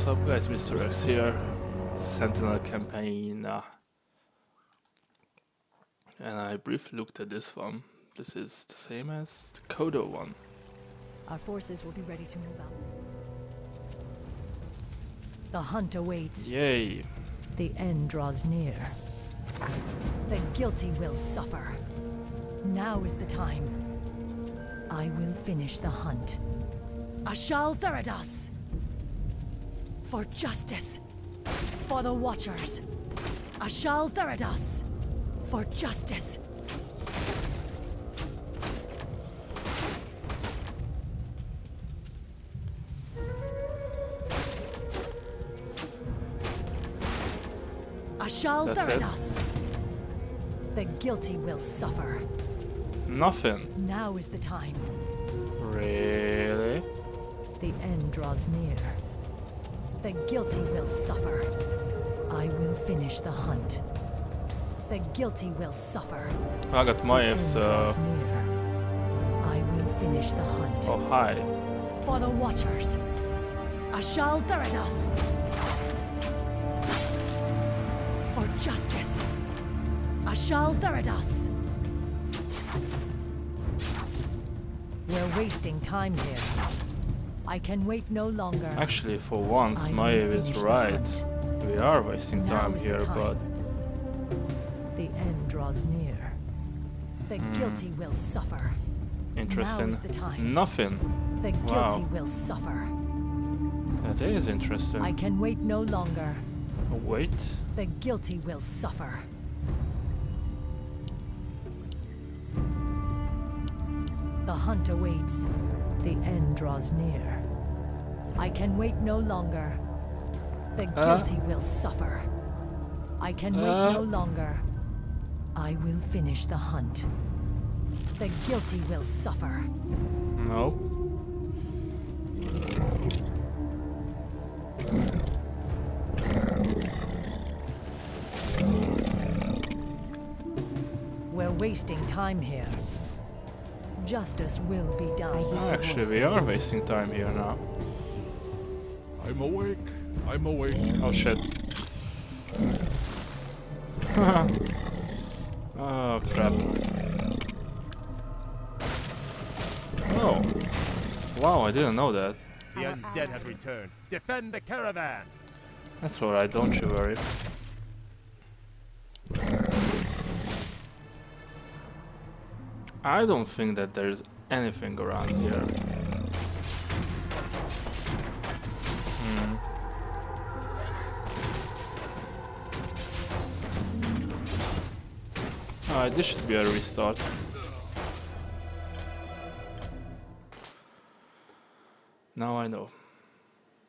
What's up guys, Mr. X here, Sentinel campaign. uh, And I briefly looked at this one. This is the same as the Kodo one. Our forces will be ready to move out. The hunt awaits. Yay! The end draws near. The guilty will suffer. Now is the time. I will finish the hunt. Ashal Theridas! For justice! For the Watchers! Ashal Theridas! For justice! Ashal? Theridas! The guilty will suffer. Nothing. Now is the time. Really? The end draws near. The guilty will suffer. I will finish the hunt. The guilty will suffer. I got my The F, so... I will finish the hunt. Oh, hi. For the Watchers. Ashal Theridas. For justice. Ashal Theridas. We're wasting time here. I can wait no longer. Actually, for once, Maiev is right. We are wasting Now time is the here, time. but... The end draws near. The Hmm. guilty will suffer. Interesting. the time. Nothing. The Wow. guilty will suffer. That is interesting. I can wait no longer. Wait. The guilty will suffer. The hunt awaits. The end draws near. I can wait no longer. The Uh. guilty will suffer. I can Uh. wait no longer. I will finish the hunt. The guilty will suffer. No. We're wasting time here. Justice will be done. Actually, we are wasting time here now. I'm awake. I'm awake. Oh shit. oh crap. Oh. Wow, I didn't know that. The undead have returned. Defend the caravan! That's alright, don't you worry. I don't think that there's anything around here. Alright, this should be a restart. Now I know.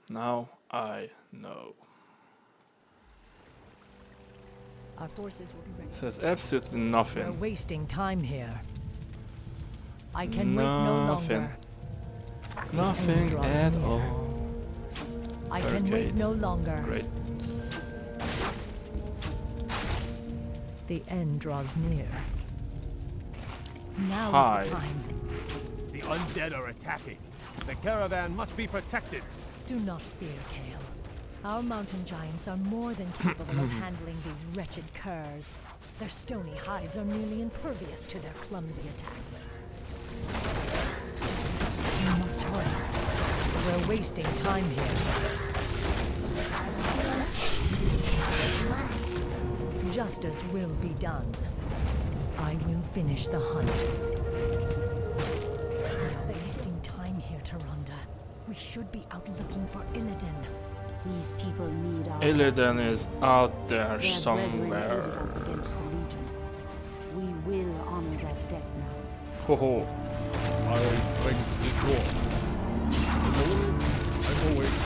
Now I know. Our forces will be ready. Says absolutely nothing. We're nothing. wasting time here. I can wait no longer. Nothing at all. I can wait no longer. Great. The end draws near. Now Hi. is the time. The undead are attacking. The caravan must be protected. Do not fear, Kael. Our mountain giants are more than capable of handling these wretched curs. Their stony hides are nearly impervious to their clumsy attacks. We must hurry. We're wasting time here. Justice will be done. I will finish the hunt. We are wasting time here, Tyrande. We should be out looking for Illidan. These people need our Illidan is out there Their somewhere. aided us against the Legion. We will honor that debt now. Ho ho. I think the door. I'm awake.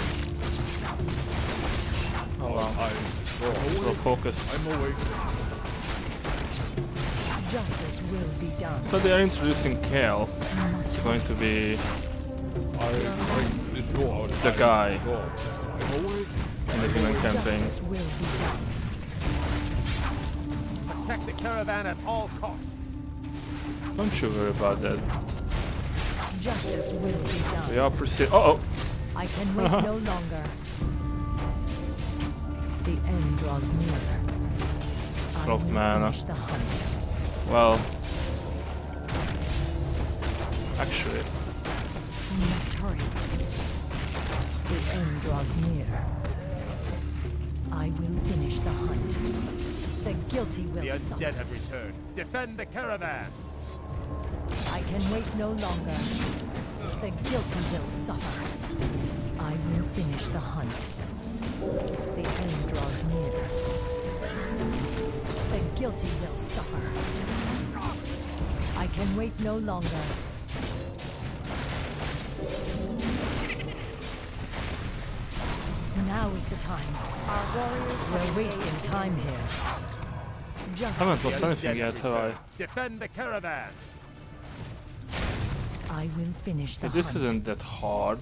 Oh wow. I, So I'm awake. focus. I'm awake. Justice will be done. So they are introducing Kael. It's going to be I think the. The guy. door. I'm in the human campaign. Justice will be done. Protect the caravan at all costs. Don't you worry about that. Justice will be We done. are proceed. Uh oh. I can wait no longer. The end draws nearer. I Drop mana. finish the hunt. Well, actually, We must hurry. The end draws near. I will finish the hunt. The guilty will The suffer. undead have returned. Defend the caravan. I can wait no longer. The guilty will suffer. I will finish the hunt. The end draws near. The guilty will suffer. I can wait no longer. Now is the time. Our warriors We're wasting time here. Just haven't lost anything yet, have have I? Defend the caravan. I will finish the Hey, this hunt. isn't that hard.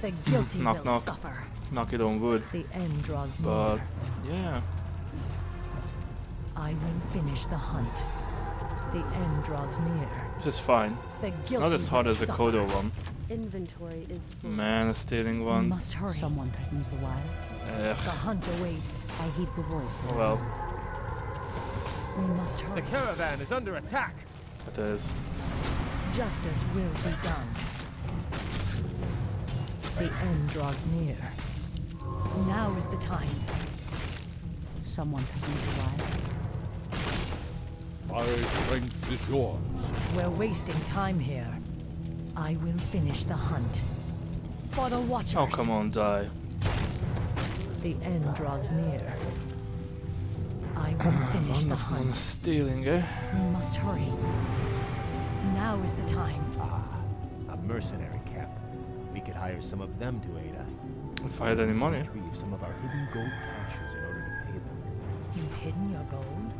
The guilty Knock, will knock. suffer. Knock it on wood. The end draws But near. yeah, I will finish the hunt. The end draws near. this is fine. The It's not as hard as the suffer. Kodo one. Inventory is full. Man, a stealing We one. must hurry. Someone threatens the wild. Ugh, The hunt awaits. I heed the voice. oh well, We must hurry. The caravan is under attack. it is. Justice will be done. The end draws near. Now is the time. Someone threatens the wild. My strength is yours. We're wasting time here. I will finish the hunt. For the Watchers. Oh come on, die. The end draws near. I will finish the of one hunt. stealing, eh? We must hurry. Now is the time. Ah, a mercenary camp. We could hire some of them to aid us. If I had any money. Retrieve some of our hidden gold caches in order to pay them. You've hidden your gold?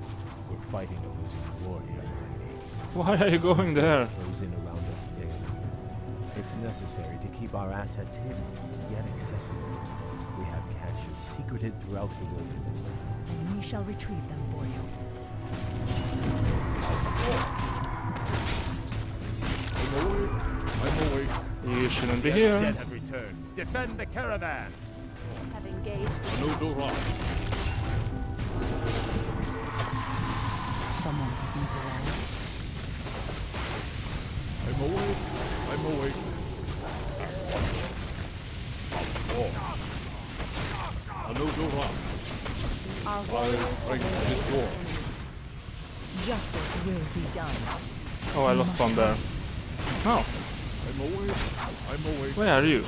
We're fighting a losing war here, lady. Why are you going there? Close in around us daily. It's necessary to keep our assets hidden, yet accessible. We have caches secreted throughout the wilderness. And we shall retrieve them for you. I'm awake. I'm awake. You shouldn't be The here. undead have returned. Defend the caravan. Have engaged No Dora. Someone threatens the. I'm awake. I'm awake. Oh. No Dora. Our My warriors strength is yours. Justice will be done. Oh, I lost one there. Oh, I'm awake. I'm awake. where are you?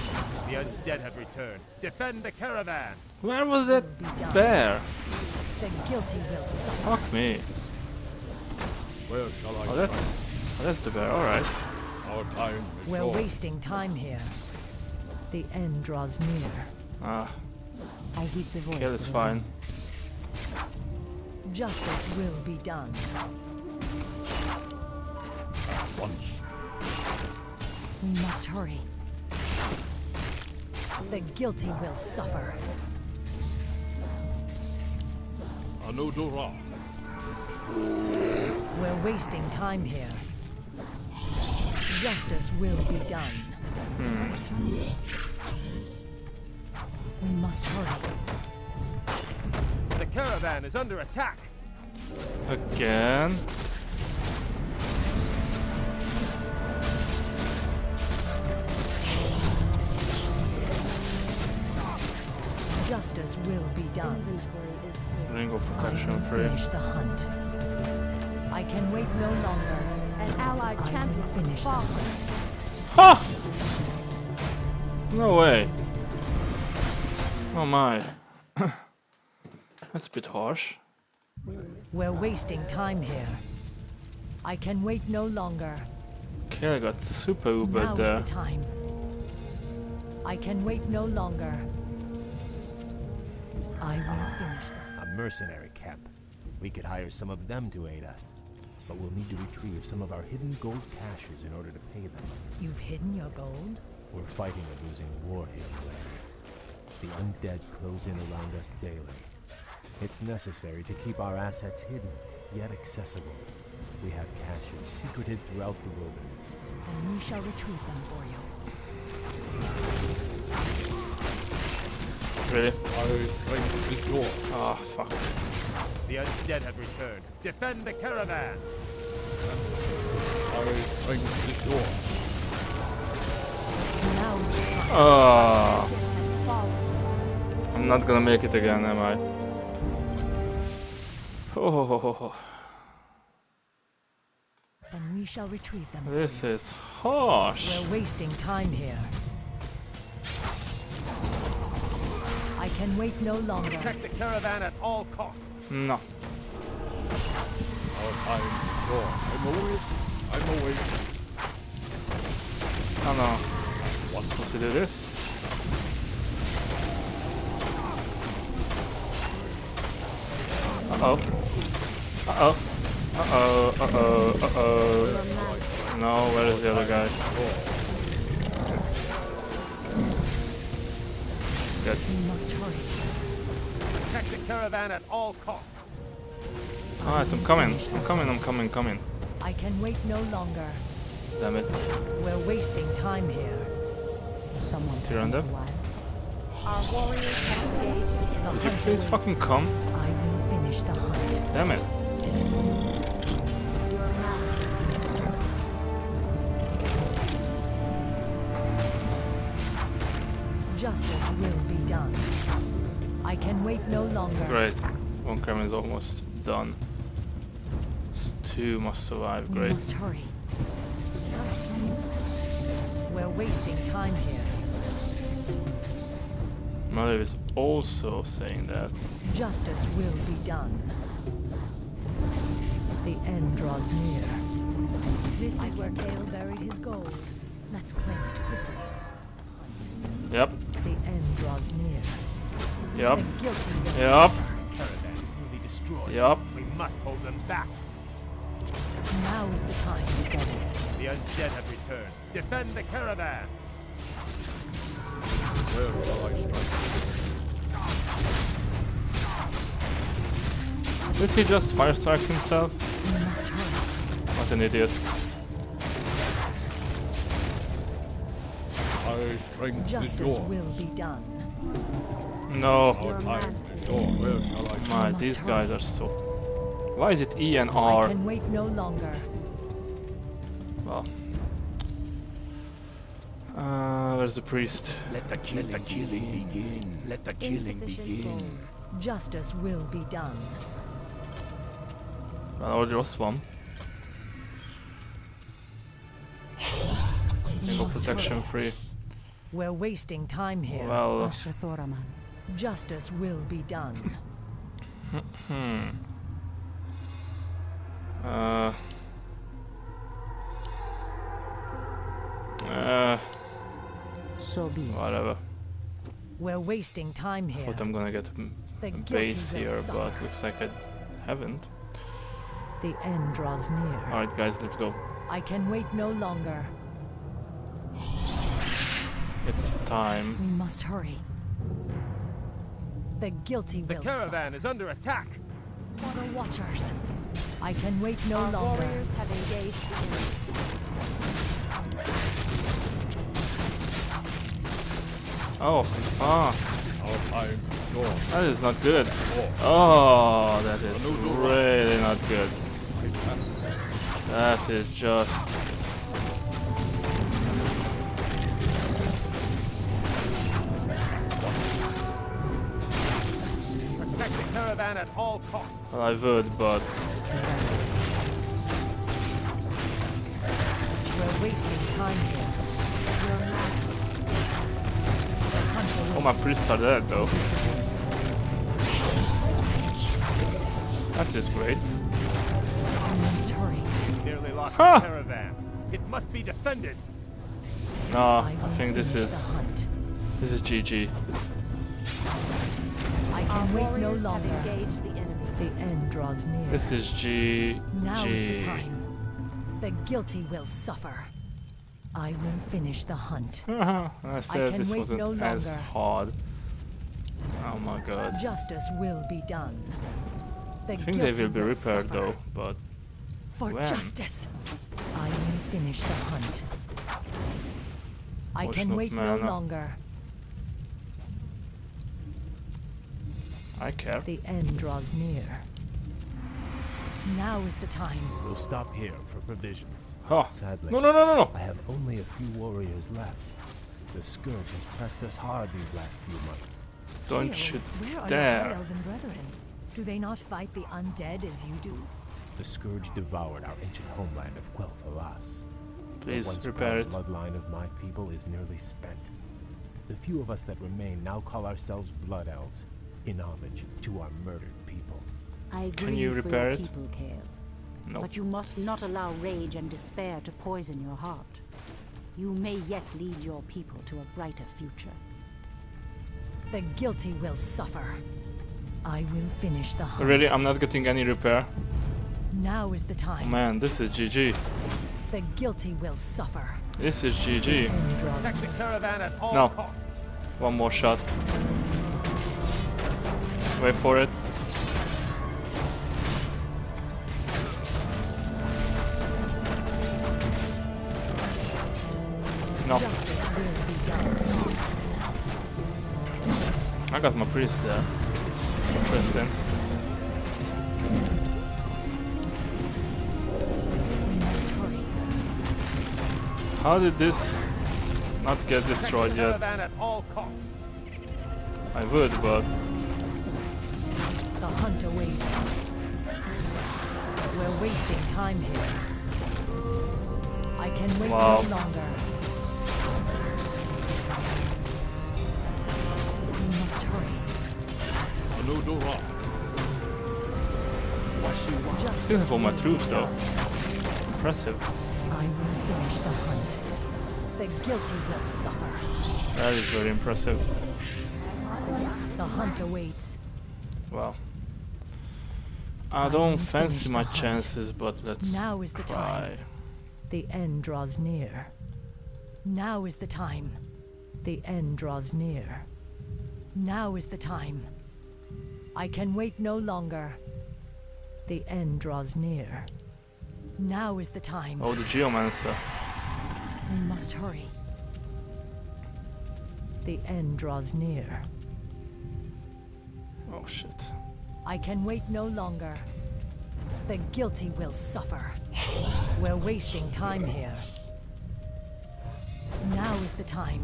The undead have returned. Defend the caravan. Where was that Be bear? The guilty will suffer. Fuck me. Where shall I Oh, that's oh, that's the bear. All right. Our time is We're short. wasting time here. The end draws near. Ah, I heed the voice. kill is fine. Justice will be done. Once. We must hurry. The guilty will suffer. No Dora. We're wasting time here. Justice will be done. We must hurry. The caravan is under attack. Again. Justice will be done. Inventory is full. Ring of I protection will free. finish the hunt. I can wait no longer. An allied I will champion finish has the fallen. Ha! No way. Oh my. That's a bit harsh. We're wasting time here. I can wait no longer. Okay, I got super now ubered is the uh, time. I can wait no longer. I will ah, finish them. A mercenary camp. We could hire some of them to aid us. But we'll need to retrieve some of our hidden gold caches in order to pay them. You've hidden your gold? We're fighting a losing war here, Larry. The undead close in around us daily. It's necessary to keep our assets hidden, yet accessible. We have caches secreted throughout the wilderness. And we shall retrieve them for you. Really? My strength is yours. Ah, fuck. The undead have returned. Defend the caravan! My strength is yours. Now is. Ah, I'm not gonna make it again, am I? Oh, Then we shall retrieve them. this is harsh. We're wasting time here. Can wait no longer. Protect the caravan at all costs! No. Our time is yours. I'm away. I'm away. Oh no. Want to do this? Uh oh. Uh oh. Uh oh. Uh oh. Uh oh. No, where is the other guy? Good. We must hurry. Protect the caravan at all costs! Alright, I'm coming. I'm coming. I'm coming. Coming. I can wait no longer. Damn it. We're wasting time here. Someone Tyrande? tends the wild. Our warriors have engaged the The enemy. Would you please fucking come? I will finish the hunt. Damn it. I can wait no longer. Great. One Kremlin is almost done. Two must survive. We Great. must hurry. We're wasting time here. Mother is also saying that. Justice will be done. The end draws near. This is where Kael buried his gold. Let's claim it quickly. Yep. The end draws near. Yep. The guilty will Yep. Caravan is nearly destroyed. Yep. We must hold them back. Now is the time to get it. The undead have returned. Defend the caravan! Where shall I strike? Did he just fire strike himself? We must hurry. What an idiot. My strength is Justice yours. will be done. No. Our time is yours. Where shall I My, these guys are so. Why is it E and I R? can wait no longer. Well. Uh, where's the priest? Let the killing, begin. Let the killing begin. gold. Justice will be done. Well, or just one. We Single protection free. We're wasting time here. Well, Ashra Thoraman. Justice will be done. hmm. Uh. Uh, So be whatever. We're wasting time here. Thought I'm gonna get a, a base here, but looks like I haven't. The end draws near. Alright, guys, let's go. I can wait no longer. It's time. We must hurry. The guilty The will caravan is under attack! suffer. For the watchers. I can wait no Our longer. warriors have engaged the enemy. Oh, fuck. Our time is yours. That is not good. Oh, that is really not good. That is just. The at all costs! Well, I would, but We're wasting time here. The hunter all my waits. priests are dead though. That is great. We hurry. Nearly lost Ha! the caravan. It must be defended! No, I think this is this is GG. I Our wait no warriors have engaged the enemy. The end draws near. This is G Now is the time. The guilty will suffer. I will finish the hunt. I said can this wait wasn't no as longer. hard. Oh my god. Justice will be done. The I think they will be repaired suffer. though, but For When? justice, I will finish the hunt. I Potion can of wait no mana. longer. I care. The end draws near. Now is the time. We'll stop here for provisions. Oh. Sadly, No, no, no, no, no. I have only a few warriors left. The scourge has pressed us hard these last few months. Don't Trill, you where are dare. your Elven brethren? Do they not fight the undead as you do? The scourge devoured our ancient homeland of Quel'Thalas. Please the once repair proud it. bloodline of my people is nearly spent. The few of us that remain now call ourselves Blood Elves, in homage to our murdered people. I Can you for repair your it? people, Kael. Nope. But you must not allow rage and despair to poison your heart. You may yet lead your people to a brighter future. The guilty will suffer. I will finish the hunt. Really, I'm not getting any repair. Now is the Oh, time. man, this is GG. The guilty will suffer. This is GG. Protect the caravan at all No. costs. One more shot. Wait for it. No, Justice will be done. I got my priest there. Interesting. We must hurry. How did this not get destroyed yet? at all costs. I would, but hunt awaits. We're wasting time here. I can wait Wow. no longer. We must hurry. Anudora. Justice still have all my troops though. Impressive. I will finish the hunt. The guilty will suffer. That is very impressive. The hunt awaits. Wow. I don't fancy my hunt. chances, but let's Now is the try. time. The end draws near. Now is the time. The end draws near. Now is the time. I can wait no longer. The end draws near. Now is the time. Oh, the Geomancer. We must hurry. The end draws near. Oh shit. I can wait no longer. The guilty will suffer. We're wasting time here. Now is the time.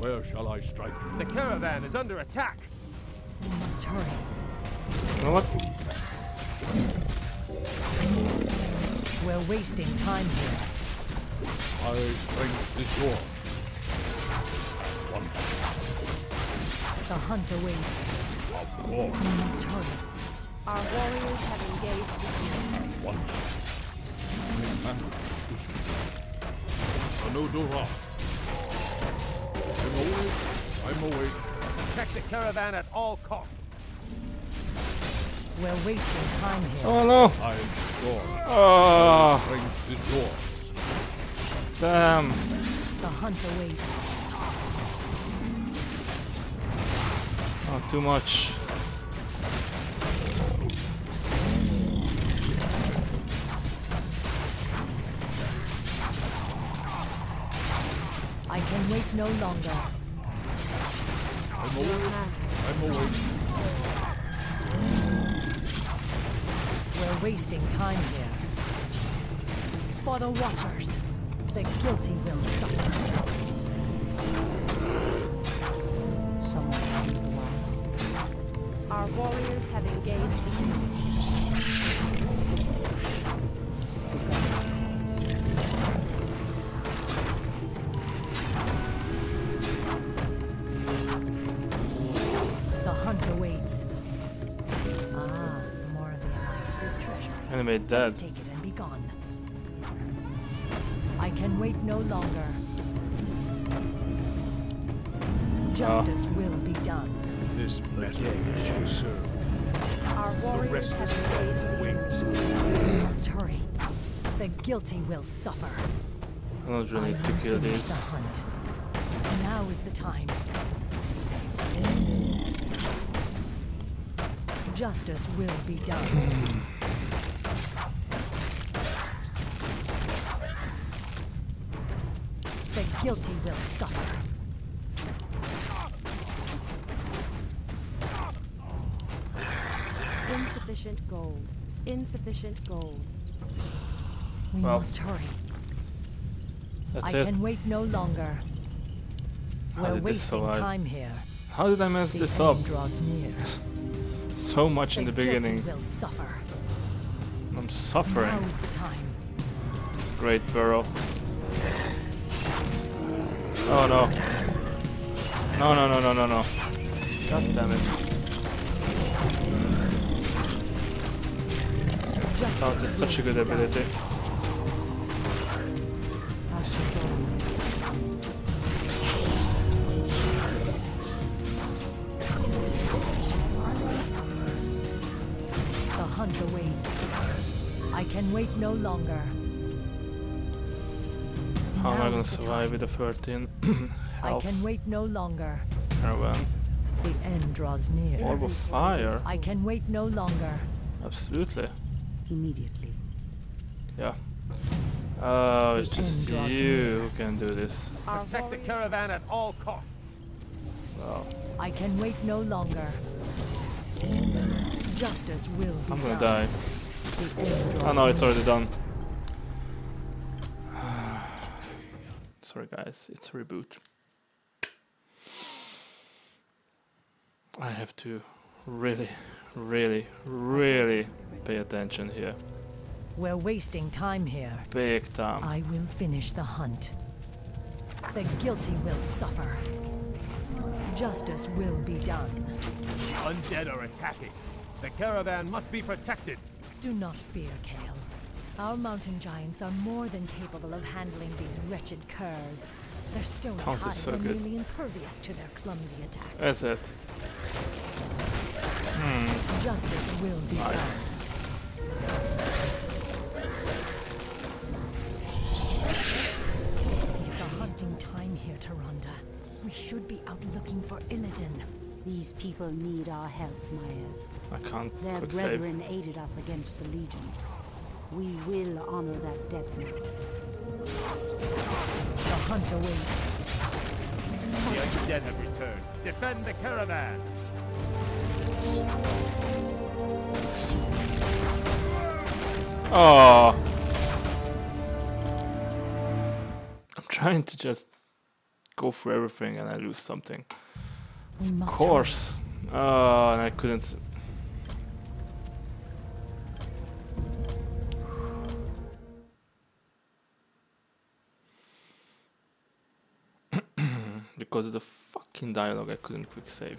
Where shall I strike? The caravan is under attack. We must hurry. You know what? We're wasting time here. I strength is yours. Once, The hunt awaits. More, We must hurry. Our warriors have engaged the enemy. once. Anudora. I'm awake. I'm awake. Protect the caravan at all costs. We're wasting time here. Oh no! I'm yours. Oh, Strength is yours. damn. The hunt awaits. Oh, too much. I can wait no longer. I'm awake. I'm awake. We're wasting time here. For the Watchers, the guilty will suffer. Our warriors have engaged the enemy. The goddess guilty will suffer. I don't I really to kill these. the hunt. Now is the time. Justice will be done. The guilty will suffer. Insufficient gold. Insufficient gold. We Well, must hurry. That's I it. can wait no longer. How We're did this wasting survive? time here. How did I mess The this up? draws near. So much in the beginning. will suffer. I'm suffering. Now is the time. Great burrow. Oh no. No, no, no, no, no, no. God damn it. Sounds is such a good ability. No longer. How am er I gonna survive with the 13 health? I can wait no longer. Caravan. Er the end draws near. Orb of fire? I can wait no longer. Absolutely. Immediately. Yeah. Uh, oh, it's just you near. who can do this. Protect the caravan at all costs. Wow. I can wait no longer. Justice will be I'm gonna done. die. The end Oh no, it's already done. Sorry guys, it's a reboot. I have to really, really, really pay attention here. We're wasting time here. Big time. I will finish the hunt. The guilty will suffer. Justice will be done. The undead are attacking. The caravan must be protected. Do not fear, Kael. Our mountain giants are more than capable of handling these wretched curs. Their stone Taunt hides so are good. nearly impervious to their clumsy attacks. That's it. Hmm. Justice will be Nice. done. We're wasting time here, Tyrande. We should be out looking for Illidan. These people need our help, Maiev. I can't Their quick save. brethren aided us against the Legion. We will honor that debt now. The hunt awaits. The undead have returned. Defend the caravan. Oh. I'm trying to just go for everything and I lose something. Of course. Oh, and I couldn't. Because of the fucking dialogue, I couldn't quick save.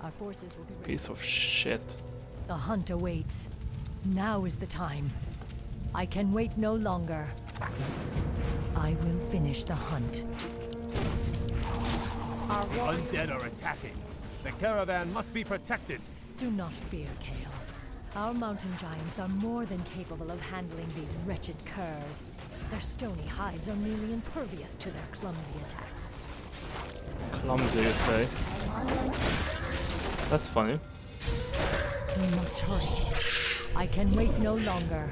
Our forces will be ready. Piece of shit. The hunt awaits. Now is the time. I can wait no longer. I will finish the hunt. Our The warriors- undead are attacking. The caravan must be protected. Do not fear, Kael. Our mountain giants are more than capable of handling these wretched curs. Their stony hides are nearly impervious to their clumsy attacks. Clumsy, you say? That's funny. We must hurry. I can wait no longer.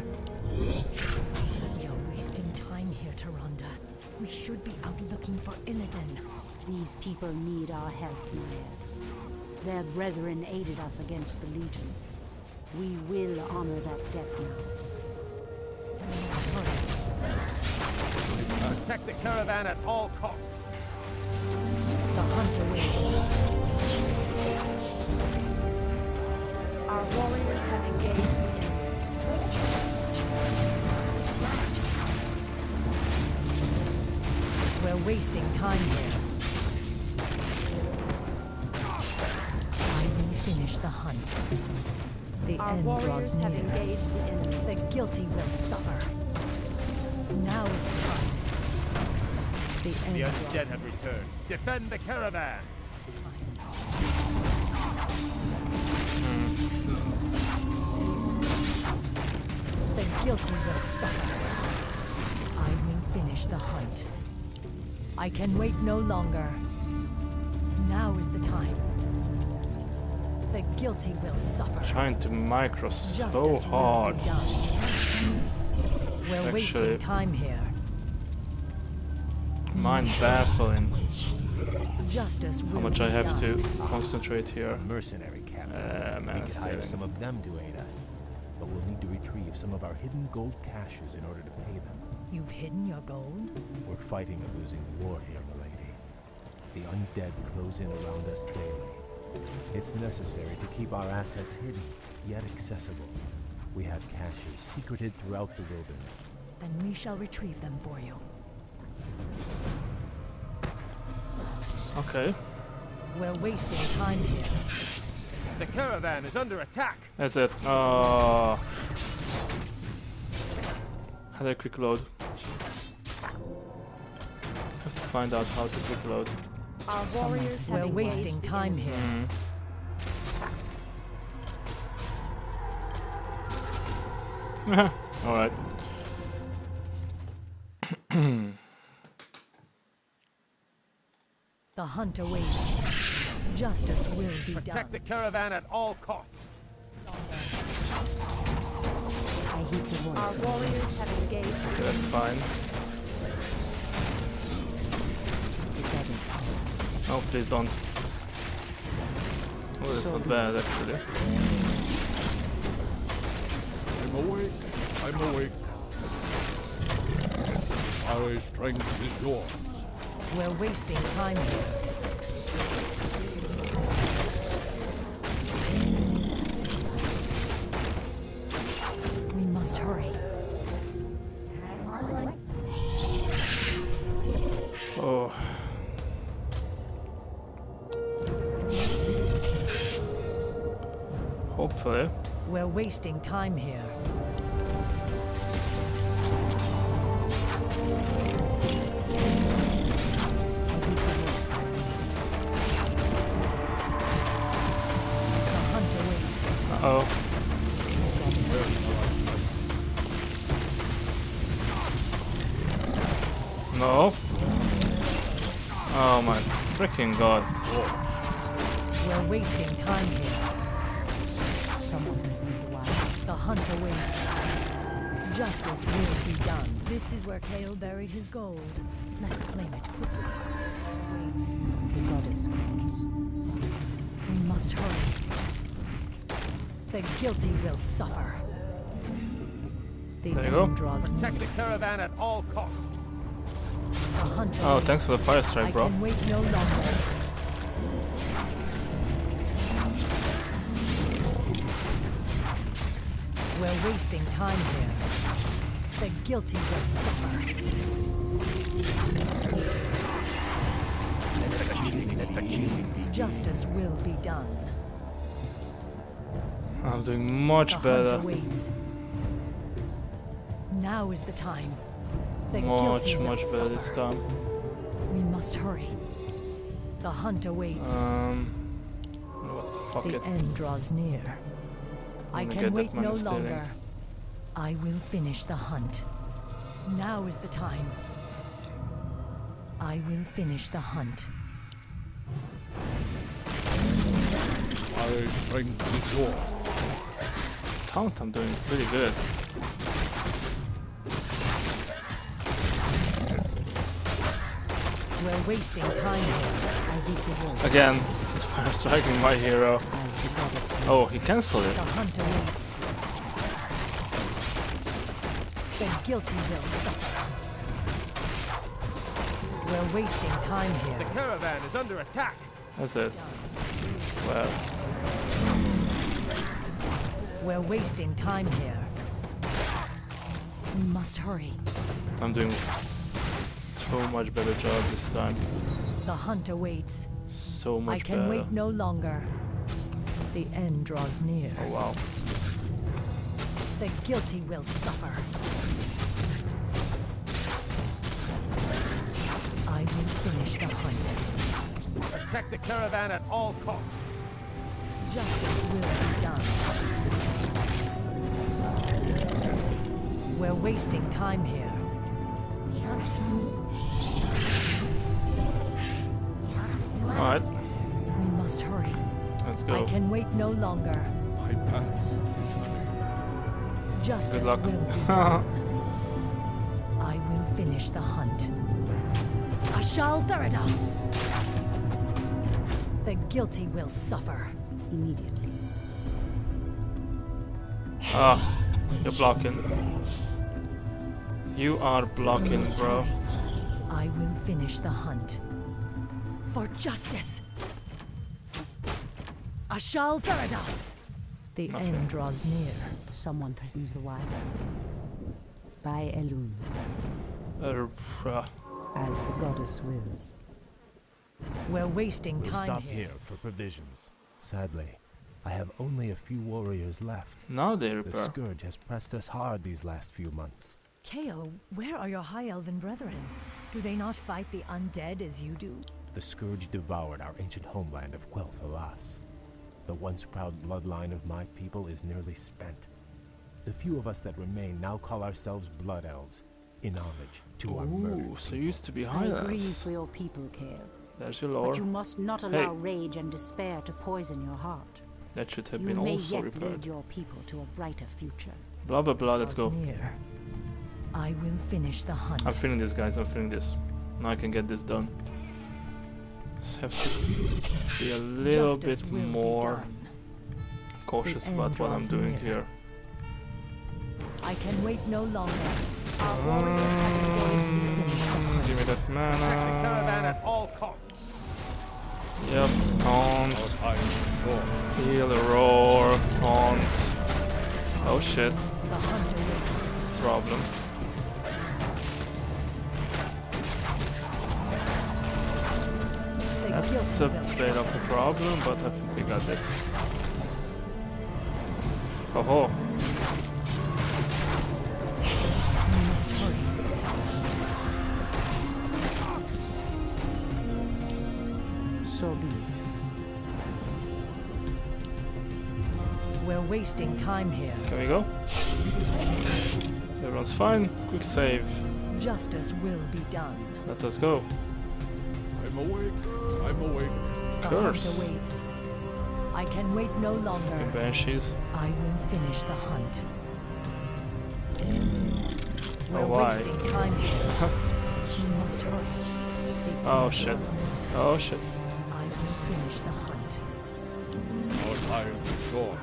We are wasting time here, Tyrande. We should be out looking for Illidan. These people need our help, Maiev. Their brethren aided us against the Legion. We will honor that debt now. We. Protect the caravan at all costs. The hunt awaits. Our warriors have engaged the enemy. We're wasting time here. I will finish the hunt. The Our end draws warriors have near. engaged the enemy. The guilty will suffer. Now is the time. The end The undead have returned. Defend the caravan. The guilty will suffer. I will finish the hunt. I can wait no longer. Now is the time. The guilty will suffer. Trying to micro so hard. will be done. We're Actually- wasting time here. Mind baffling. How much I have to concentrate here. Mercenary captain. Uh, we man, could hire some of them to aid us. But we'll need to retrieve some of our hidden gold caches in order to pay them. You've hidden your gold? We're fighting a losing war here, milady. The undead close in around us daily. It's necessary to keep our assets hidden, yet accessible. We have caches secreted throughout the wilderness. Then we shall retrieve them for you. Okay, We're wasting time here. The caravan is under attack! that's it. Oh. Had a quick load. Have to find out how to quick load. Our warriors have We're wasting time here. Hmm. Alright. The hunt awaits. Justice will be done. Protect the caravan at all costs! I heed the Our warriors have engaged. Okay, that's fine. The. Oh, please don't. Oh, that's not bad actually. I'm awake. I'm awake. Our strength is yours. We're wasting time here. We must hurry. Oh. Hopefully. We're wasting time here. Freaking god. We're wasting time here. Someone brings the wild. The hunt awaits. Justice will be done. This is where Kael buried his gold. Let's claim it quickly. Waits. The goddess calls. We must hurry. The guilty will suffer. The There you go. draws near. Protect the caravan at all costs! Oh, thanks for the fire strike, bro. no. We're wasting time here. The guilty will suffer. Let the killing, let the killing begin. Justice will be done. I'm doing much the better. Now is the time. The Much, much better this time. We must hurry. The hunt awaits. Um. what, Fuck the it. end draws near. I can wait no stealing. longer. I will finish the hunt. Now is the time. I will finish the hunt. Our strength is yours. Taunt, I'm doing pretty good. We're wasting time here. I heed the voice. Again, it's fire striking my hero. As the goddess Oh, he cancelled it. The hunt awaits. The guilty will suffer. We're wasting time here. The caravan is under attack! That's it. Well, We're wasting time here. We must hurry. I'm doing so much better job this time. The hunt awaits. So much I can better. wait no longer. The end draws near. Oh wow. The guilty will suffer. I will finish the hunt. Protect the caravan at all costs! Justice will be done. We're wasting time here. Alright, We must hurry. let's go. I can wait no longer. My path is clear. Justice Good luck. will. I will finish the hunt. I shall Theridas! The guilty will suffer. Immediately. Ah, you're blocking. You are blocking, bro. I will finish the hunt. For justice! Ashal Theradas! The Nothing. end draws near. Someone threatens the wilds. By Elune, Uh, uh, as the goddess wills. We're wasting We'll time stop here. here for provisions. Sadly, I have only a few warriors left. now they The scourge has pressed us hard these last few months. Kael, where are your high elven brethren? Do they not fight the undead as you do? The scourge devoured our ancient homeland of Quel'Thalas. The once proud bloodline of my people is nearly spent. The few of us that remain now call ourselves Blood Elves, in homage to our Ooh, murdered so people. used to be high I grieve for your people, Kael. There's your lore. But you must not allow rage and despair to poison your heart. That should have You been may also yet repaired. lead your people to a brighter future. Blah blah blah, let's Draws go. Near. I will finish the hunt. I'm feeling this, guys. I'm feeling this. Now I can get this done. Just have to be a little Justice bit more cautious about what I'm doing near. here. I can wait no longer. Our uh, warriors have engaged to finish the hunt. Give me that mana. at all costs. Yep, taunt. Our time is short. Heal, roar, taunt. Oh shit, The hunt awaits. it's a problem. Guilty a bit of a problem, but I think we got this. Oh ho, So be it. We're wasting time here. can we go? Everyone's fine. Quick save. Justice will be done. Let us go. I'm awake. I'm awake. The Curse. awaits. I can wait no Fucking longer. banshees. I will finish the hunt. Mm. We're Oh, why? wasting time here. we must hurry. Oh shit. Oh shit. I will finish the hunt. Our time is short.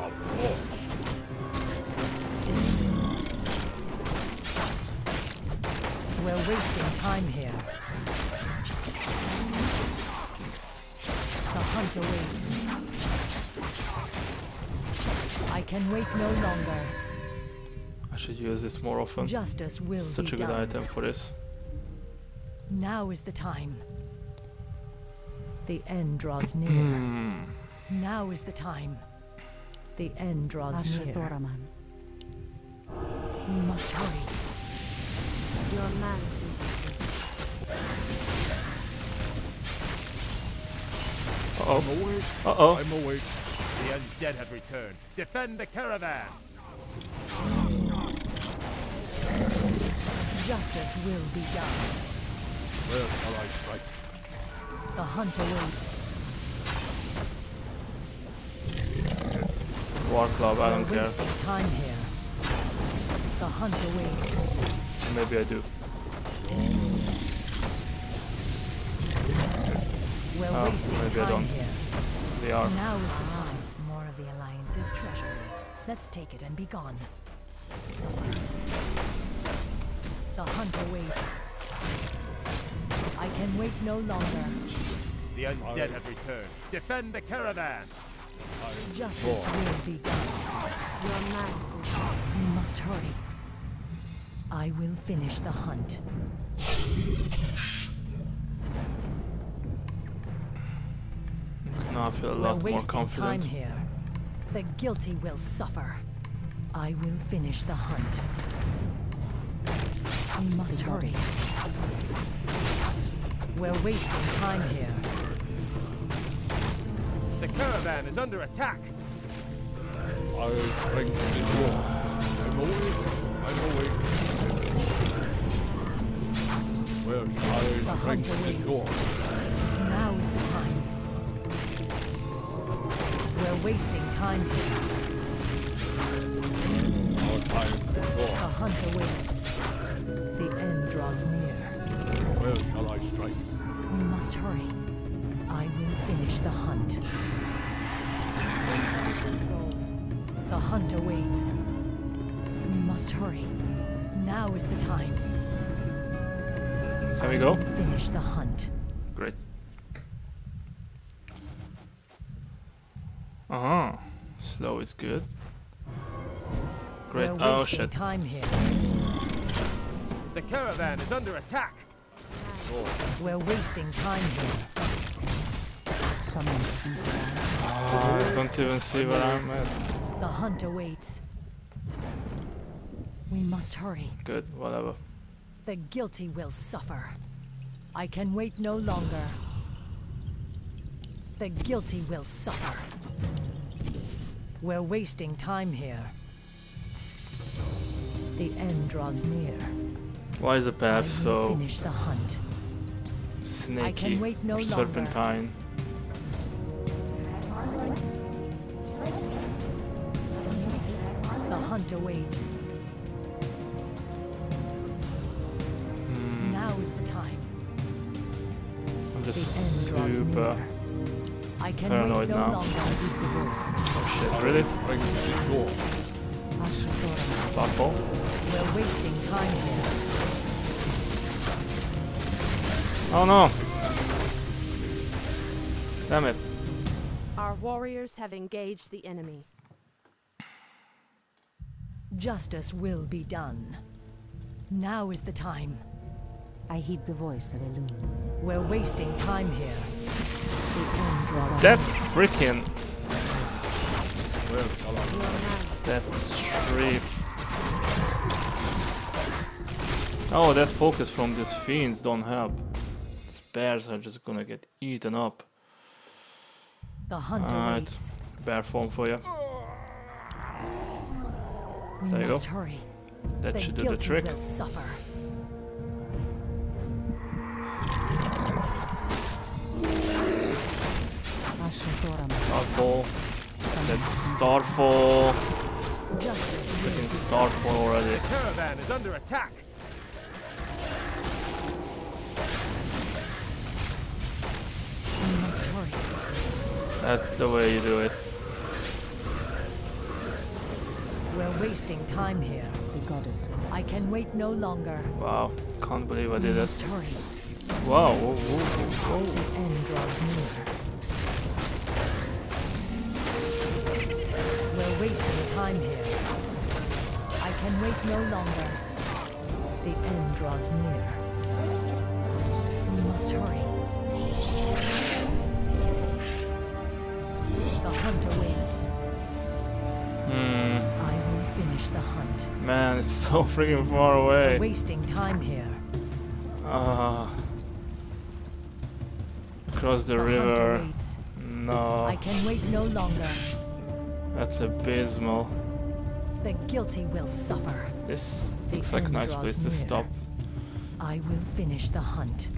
Of course. We're wasting time here. The hunt awaits. I can wait no longer. I should use this more often. Justice will Such be a good done. item for this. Now is the time. The end draws near. Hmm. now is the time. The end draws Asher near. Thoraman, We must hurry. your man is Uh I'm oh. awake. Uh oh. I'm awake. The undead have returned. Defend the caravan! Justice will be done. Where shall I strike? The hunt awaits. War club. I don't care. wasting time here. The hunt awaits. Maybe I do. We're Oh, wasting maybe I time don't. here. They are. Now is the time. More of the Alliance's treasury. Let's take it and be gone. Suffer. The hunt awaits. I can wait no longer. The undead have returned. Defend the caravan! Justice will be done. your man is We must hurry. I will finish the hunt. Now I feel a We're lot more wasting time here. The guilty will suffer. I will finish the hunt. We must hurry. We're wasting time here. The caravan is under attack! Our strength is yours. I'm awake. I'm awake. Where shall The our wasting time here. Our time is The hunt awaits. The end draws near. Where shall I strike? We must hurry. I will finish the hunt. The hunt awaits. We must hurry. Now is the time. Can we go? Finish the hunt. Great. Uh huh. Slow is good. Great. We're Oh wasting shit. time here. The caravan is under attack! We're wasting time here. Someone sees the Oh, I don't even see where I'm at. The hunt awaits. We must hurry. Good, whatever. The guilty will suffer. I can wait no longer. The guilty will suffer. We're wasting time here. The end draws near. Why is the path so finish the hunt. snaky wait no or longer. serpentine? The hunt awaits. Now. Oh shit, really? Bring this door. Thoughtful. We're wasting time here. Oh no! Damn it. Our warriors have engaged the enemy. Justice will be done. Now is the time. I heed the voice of Elune. We're wasting time here. The end draws That freaking that street. Oh, that focus from these fiends don't help. These bears are just gonna get eaten up. The hunt Alright. awaits. Bear form for you. We There you go. hurry. That the should do the trick. will suffer. Starfall. Said Starfall. Freaking Starfall already. Caravan is under attack! we must hurry. That's the way you do it. We're wasting time here. The goddess I can wait no longer. Wow, can't believe I did it. must hurry. Wow, whoa, whoa, whoa, whoa. Time here. I can wait no longer. The end draws near. We must hurry. The hunt awaits. Hmm, I will finish the hunt. man, it's so freaking far We're away. wasting time here. Ah. Across the The river. No, I can wait no longer. that's abysmal. The guilty will suffer. This The looks like a nice draws place to stop. I will finish the hunt.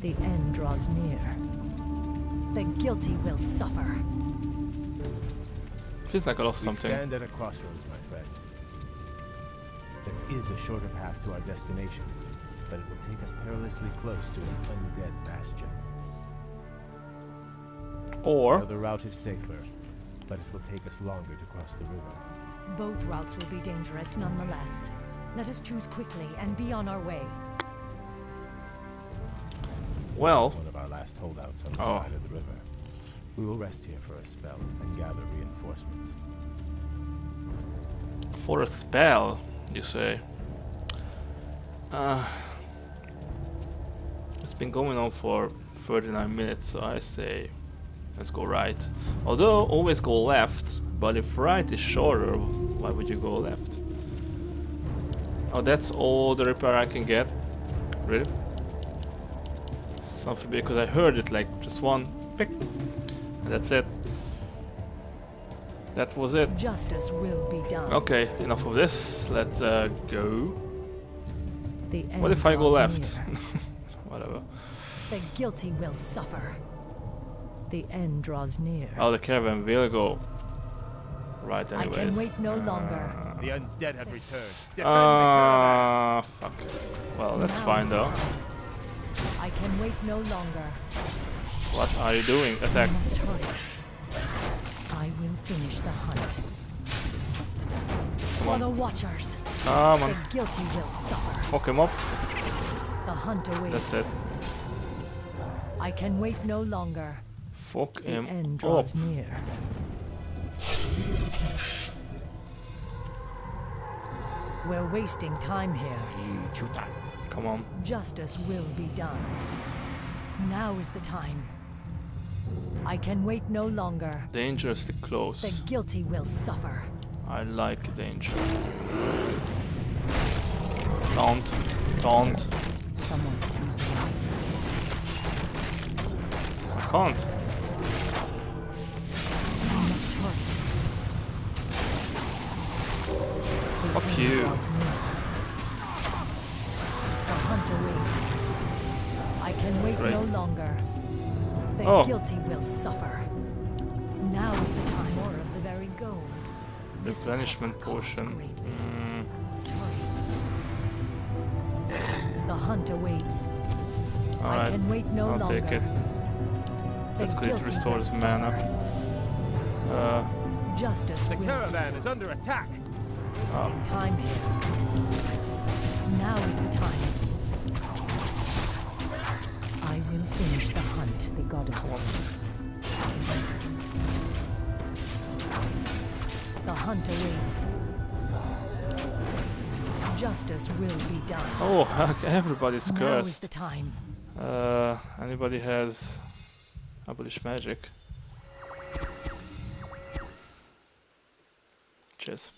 The end draws near. The guilty will suffer. Feels like I lost We something. stand at a crossroads, my friends. There is a shorter path to our destination, but it will take us perilously close to an undead bastion. Or The route is safer, but it will take us longer to cross the river. Both routes will be dangerous nonetheless. Let us choose quickly and be on our way. well, One of our last holdouts on the Oh. side of the river. We will rest here for a spell and gather reinforcements. for a spell, you say. Uh, it's been going on for 39 minutes, so I say let's go right. Although always go left, but if right is shorter, why would you go left? Oh, that's all the repair I can get. Really? Something because I heard it like just one pick, and that's it. That was it. Justice will be done. Okay, enough of this. Let's uh, go. The What if I go left? Whatever. The guilty will suffer. The end draws near. Oh, the caravan will go. Right, I can wait no longer. The undead have returned. Defend the caravan! Ah, fuck. Well, that's Now fine though. time. I can wait no longer. What are you doing? Attack. must. I will finish the hunt. Come For the Watchers, Come the guilty will suffer. Fuck him up. The hunt awaits. That's it. I can wait no longer. Fuck The him end up. near. We're wasting time here. Come on. Justice will be done. Now is the time. I can wait no longer. Dangerously close. The guilty will suffer. I like danger. Don't. Don't. Someone the. I can't. Fuck end you. The hunt awaits. I can wait Great. no longer. The Oh. guilty will suffer. Now is the time or of the very gold. Replenishment potion. greatly. Mm, Must hurry. The hunt awaits. I can wait no I'll longer. take it. The That's good. It guilty restores mana. Uh, Justice The caravan is under attack. Wasting time here. Now is the time. I will finish the hunt, the goddess. on. The hunt awaits. Justice will be done. Oh, everybody's now is cursed. the time. Uh, anybody has abolish magic? Cheers.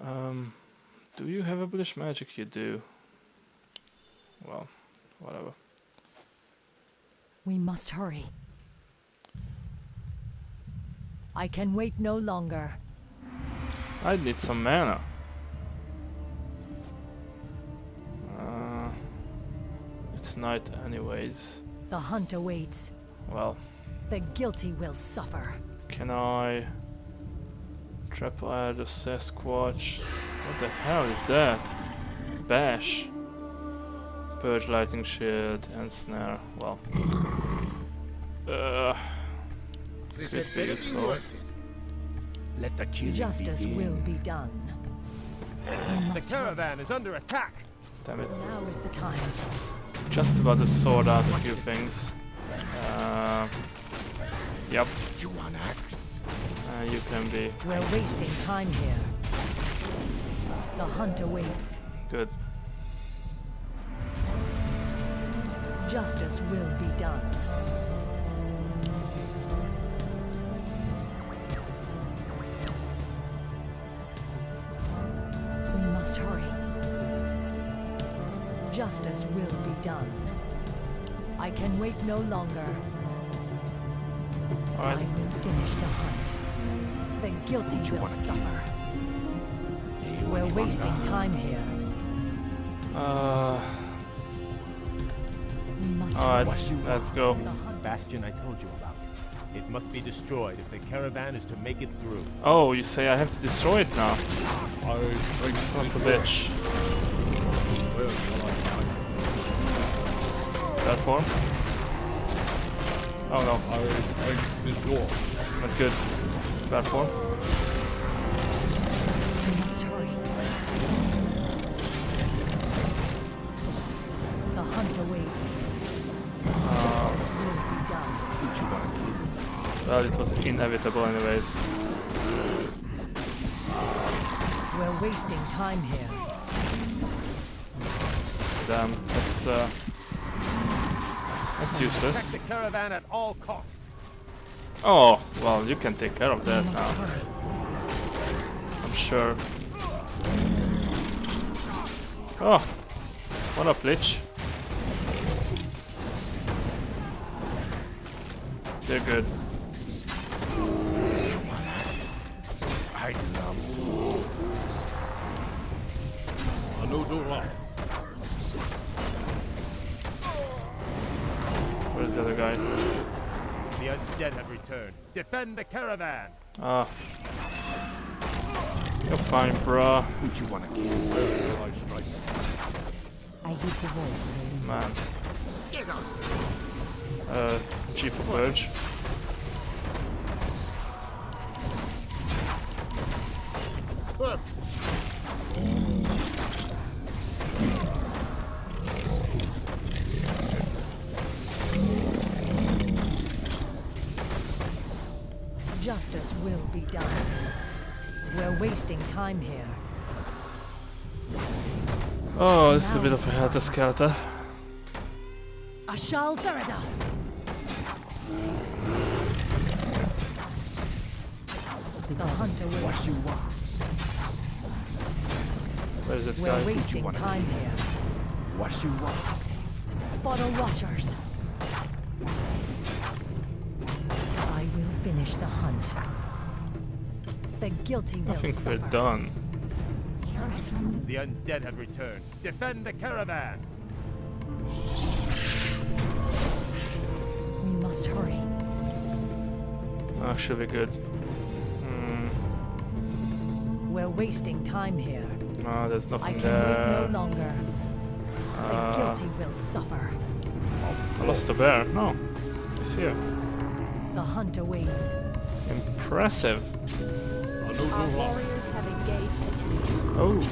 Um, do you have a abolish magic? You do. Well, whatever. We must hurry. I can wait no longer. I need some mana. Uh, it's night anyways. The hunt awaits. Well, The guilty will suffer. can I trap out a Sasquatch? What the hell is that? Bash. Purge lightning shield and snare. Well. Uh, This Could had be better be useful. Let the killing Justice begin. will be done. The caravan is under attack. damn it. Now is the time. Just about to sort out a few things. Uh, yep, You want axe? You can be We're wasting time here. The hunt awaits. good. Justice will be done. We must hurry. Justice will be done. I can wait no longer. I will finish the hunt. The guilty will suffer. You We're wasting manga? time here. uh, We alright, hurry. let's go. This is the bastion I told you about. It must be destroyed if the caravan is to make it through. Oh, you say I have to destroy it now? I drink Son of a bitch. Well, well, Platform? Oh no, I, I drink this door. not good. Platform? We must hurry. The hunt awaits. Justice will be done. Who you want to kill? Well, it was inevitable anyways. We're wasting time here. Damn, that's uh... That's useless. Protect the caravan at all costs. Oh, well, you can take care of that now. I'm sure. Oh, what up, Lich? They're good. Defend the caravan. Ah. You're fine, bruh. Who you want to kill? Well, I strike. Hear the voice of a. Man. Get out. uh, Chief of Purge. Justice be done. We're wasting time here. Oh, this is a bit of a helter skelter. Ashal Theridas! The hunter wins. Where is it, We're guy? wasting time here. What you want? For the Watchers. The guilty I will think we're suffer. done. The undead have returned. Defend the caravan! We must hurry. Oh, should be good. Hmm. We're wasting time here. No, there's nothing I can there. wait no longer. The Uh, guilty will suffer. I lost the bear. No, he's here. The hunt awaits. Impressive. I know Our no lie. warriors have engaged the Oh,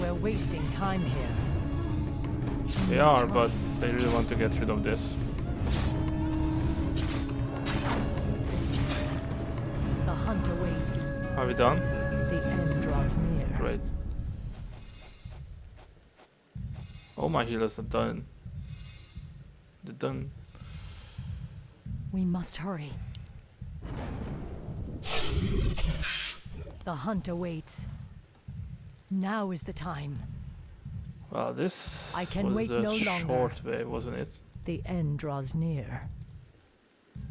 We're wasting time here. they are, but they really want to get rid of this. The hunt awaits. Are we done? The end draws near. Great. All my healers are done. They're done. We must hurry. The hunt awaits. Now is the time. Well, this I can was wait the no longer. short way, wasn't it? The end draws near.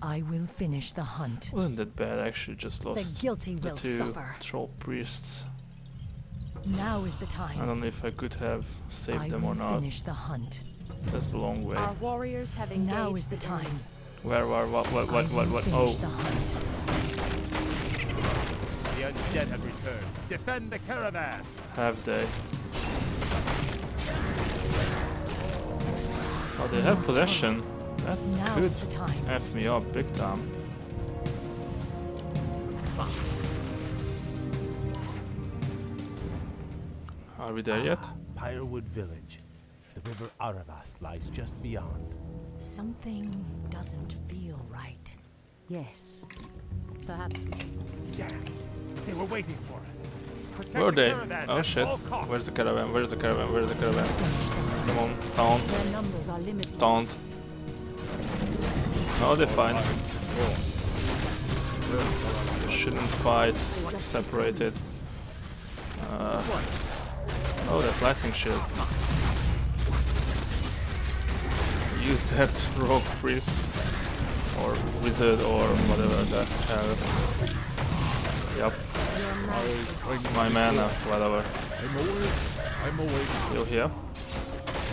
I will finish the hunt. Wasn't that bad? I actually just The lost guilty the will two suffer. troll priests. Now is the time. I don't know if I could have saved I them or will not. finish the hunt. That's the long way. Our warriors have engaged Now is the time. Where, where, what, what, what, what, what? Oh, the hunt. The undead have returned. Defend the caravan! have they? Oh, they have possession. That Now could the time. F me up big time. Are we there yet? Pyrewood Village. The river Arevass lies just beyond. Something doesn't feel right. Yes. Perhaps we should. Damn! They were waiting for us. Protect Were the they? caravan Oh shit. Where's the caravan? Where's the caravan? Where's the caravan? Finish the hunt. Come on, don't, Their numbers are limitless. don't. No, they're fine. They shouldn't fight separated. Uh, oh, that lightning shield. Use that rogue priest or wizard or whatever the hell. Yep, my this mana, water. whatever. I'm awake. I'm awake. You here?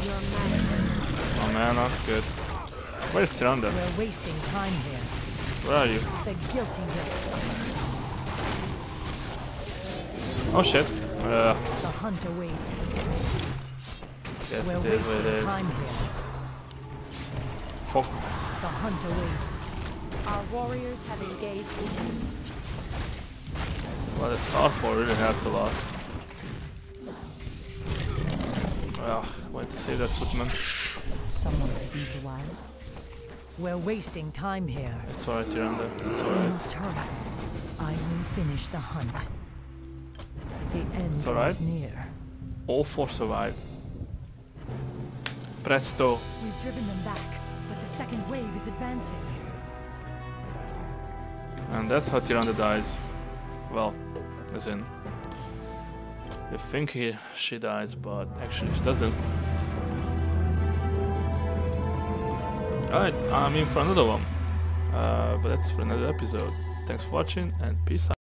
Your man. My mana, good. Where's Tyrande? We're wasting time here. Where are you? The guilty will. Oh shit. Uh, The hunt awaits. yes We're it is what it wasting is. time here. Fuck. The hunt awaits. Our warriors have engaged the enemy. Well, that Starfall really helped a lot. Well, wait to save that footman. Someone could use the wires. We're wasting time here. It's alright, Tyrande. It's We alright. must hurry. I will finish the hunt. The end It's draws alright. near. All four survived. Presto. We've driven them back, but the second wave is advancing. And that's how Tyrande dies. Well, as in. You think he, she dies, but actually she doesn't. Alright, I'm in for another one. Uh, but that's for another episode. Thanks for watching and peace out.